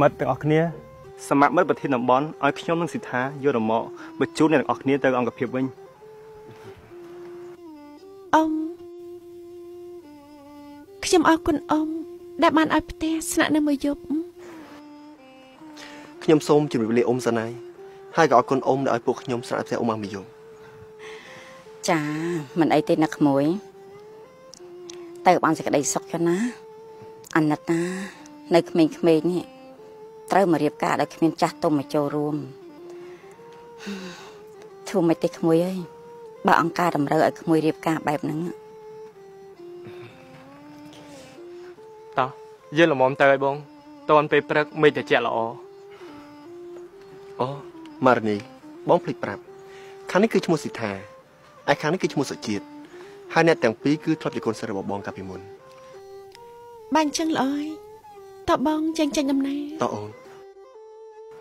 មិត្តទាំងអស់គ្នាសមាមិត្តប្រធានតំបន់ឲ្យខ្ញុំនិងសិដ្ឋាយករមកបញ្ជូនអ្នកទាំងអស់គ្នាទៅអង្គភាពវិញអ៊ំខ្ញុំអរគុណអ៊ំដែលបានឲ្យផ្ទះស្នាក់នៅមួយយប់ខ្ញុំសូមជម្រាបលាអ៊ំសិនហើយហើយក៏អរគុណអ៊ំដែលឲ្យពួកខ្ញុំស្នាក់ផ្ទះអ៊ំមកមួយយប់ចាមិនអីទេណាក្មួយទៅបានសេចក្តីសុខចុះណាអាណិតណានៅក្មេងៗនេះ ត្រូវមករៀបការដោយគ្មានចាស់ទុំមកចូលរួមធ្វើមិនទេក្មួយអើយបើអង្គការតម្រូវឲ្យក្មួយរៀបការបែបហ្នឹងតោះយើងល្មមទៅឲ្យបងតនពេលព្រឹកមេឃត្រជាក់ល្អអូម៉ារនីបងភ្លេចប្រាប់ខាងនេះគឺឈ្មោះសិដ្ឋាឯខាងនេះគឺឈ្មោះសុជាតិហើយអ្នកទាំងពីរគឺធ្លាប់ជាកូនសិស្សរបស់បងកាលពីមុនបាញ់ចឹងល្អហើយតបងចេញចេញដំណើរតអូន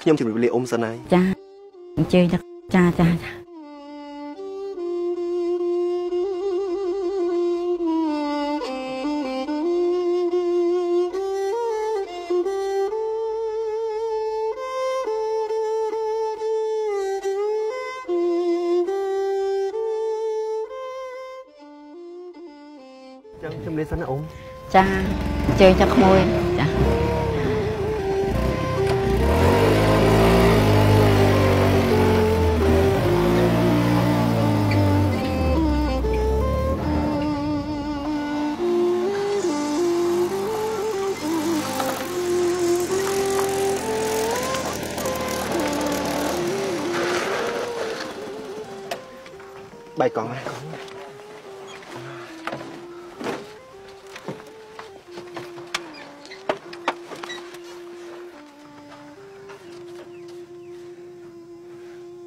ខ្ញុំជម្រាបលាអ៊ំសិនហើយចាអញ្ជើញចាចាចាចឹងជំរាបសិនណាអ៊ំចាអញ្ជើញចាក្មួយចា បាយកង់ណា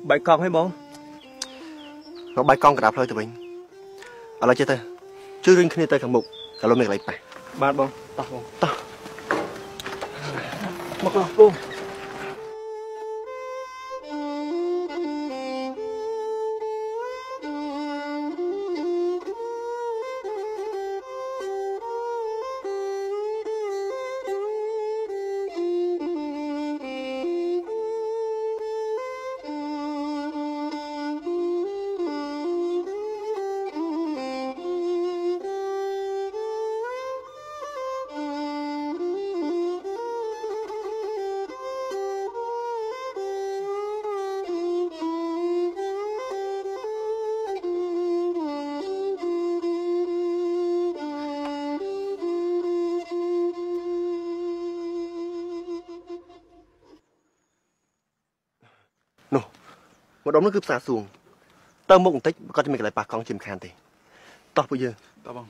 បាយកង់ហីបងរកបាយកង់កណ្ដាលផ្លូវទៅវិញឥឡូវចេះទៅជួយរុញគ្នាទៅខាងមុខកាលមានកន្លែងប៉ះបាទបងតោះបងតោះមកលោក ម្ដុំនោះគឺផ្សារសួងទៅមុខបន្តិចគាត់จะមានកន្លែងប៉ះកង់ជាមិនខានទេតោះពួកយើង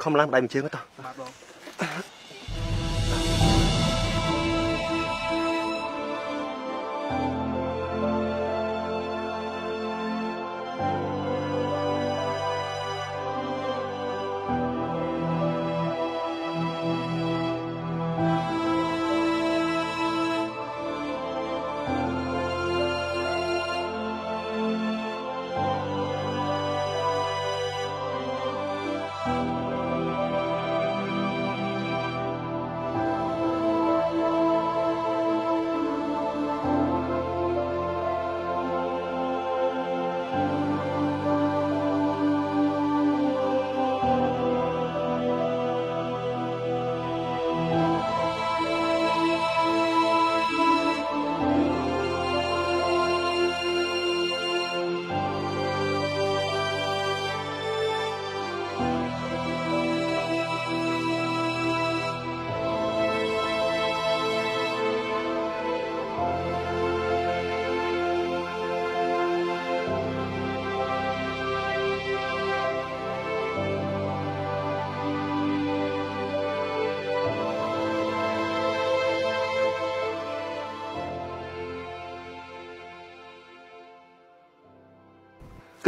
ខំឡើងដៃមួយជើងទៅបាទបង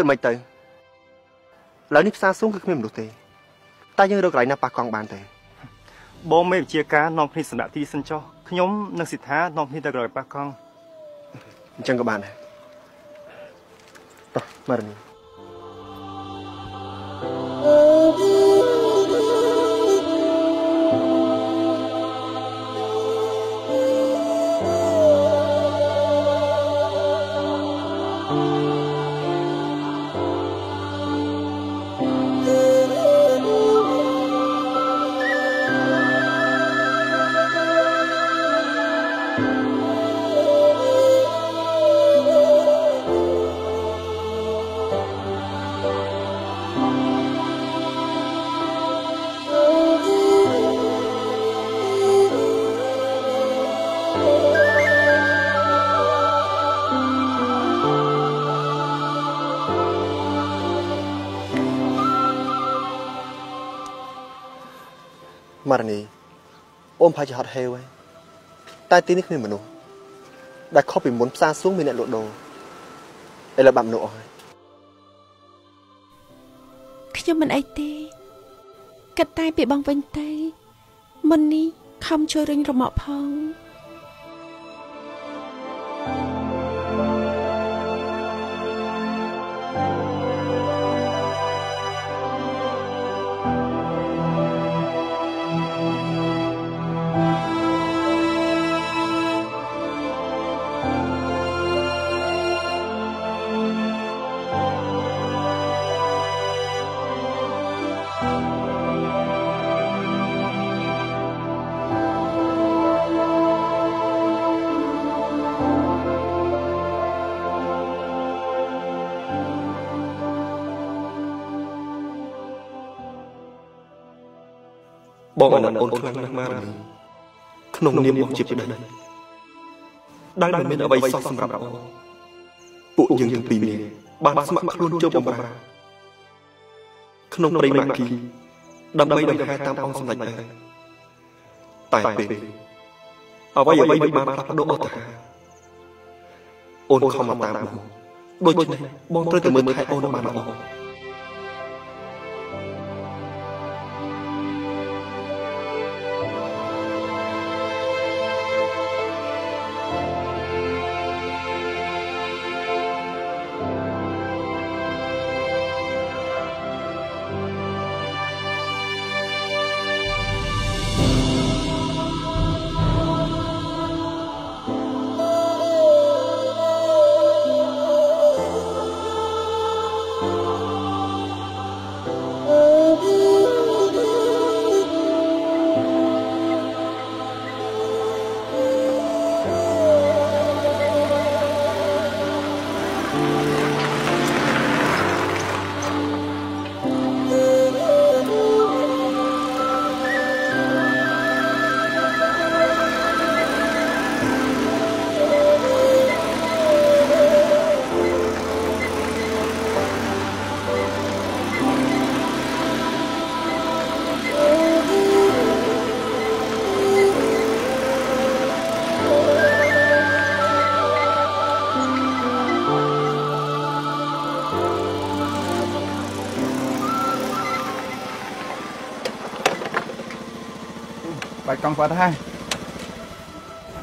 គិតមិនទៅឥឡូវនេះផ្សារសួងគឺគ្មានមនុស្សទេតែយើងរកកន្លែងណាប៉ះកង់បានទេបងមេវិជាការនាំគ្នាសម្រាប់ទីសិនចុះខ្ញុំនិងសិដ្ឋានាំគ្នាទៅកន្លែងប៉ះកង់អញ្ចឹងក៏បានដែរតោះមករនី បារនីអូនប្រហែលជាហត់ហេវហើយតែទីនេះគ្មានមនុស្សដែលខុសពីមុនផ្សារសួងមានអ្នកលក់ដូរឥឡូវបាត់មនុស្សអស់ហើយខ្ញុំមិនអីទេគិតតែពីបងវិញទៅមុននេះខំជួយរិញរមាក់ផង បងអាណិតអូនខ្លាំងណាស់ម៉ារនីក្នុងនាមបងជាប្តីដែលមិនមានអ្វីសោះសម្រាប់អូនពួកយើងទាំងពីរនាក់បានស្ម័គ្រខ្លួនចូលបម្រើក្នុងព្រៃម៉ាគីដើម្បីដង្ហែតាមអង្គសម្ដេចតែតែពេលអ្វីអ្វីបានផ្លាស់ប្ដូរអស់ទៅហើយអូនខំមកតាមបងដូច្នេះបងត្រូវតែមើលថែអូនបានល្អ បាយកង់គាត់ហើយ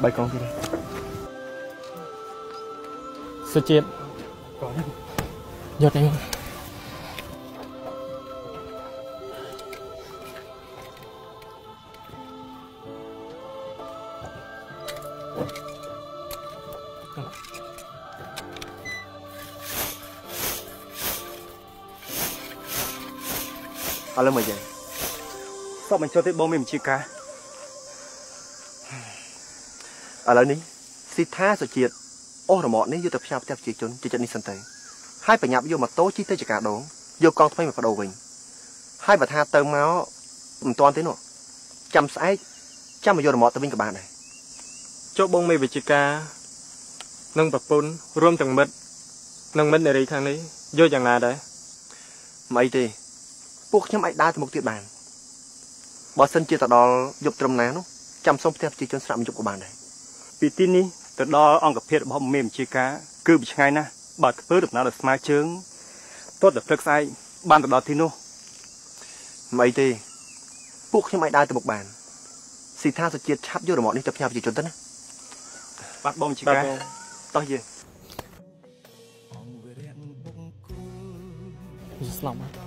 បាយកង់ទៀតសុជាតិយកទៅមកឥ ឥឡូវនេះស៊ីថាសុជាតិអស់រមាក់នេះយកទៅផ្សាយផ្ទះប្រជាជនជាចិត្តនេះសិនទៅហើយបញ្ញាប់យកម៉ូតូជិះទៅចកាដងយកកង់ថ្មីមកបដូរវិញហើយបើថាទៅមកមិនតាន់ទេនោះចាំស្អែកចាំមកយករមាក់ទៅវិញក៏បានដែរចុះបងមេវិជ្ជាការនិងប្រពន្ធរួមទាំងមិត្តនិងមិត្តនារីខាងនេះយកយ៉ាងណាដែរមិនអីទេពួកខ្ញុំអាចដើរទៅមុខទៀតបានបើសិនជាទៅដល់យប់ត្រឹមណានោះចាំសុំផ្ទះប្រជាជនស្រាប់មួយយប់ក៏បានដែរ ពីទីនេះទៅដល់អង្គភាពរបស់មេបញ្ជាការគឺវាឆ្ងាយណាស់បើធ្វើដំណើរដោយស្មាជើងទាត់តែព្រឹកស្អែកបានទៅដល់ទីនោះមិនអីទេពួកខ្ញុំអាចដើរទៅមុខបានស៊ីថាសុជាតិឆាប់យករមាក់នេះទៅផ្ញើប្រជាជនទៅណាបាទបងបញ្ជាបាទការបងតោះយើងស្លាប់ហើយ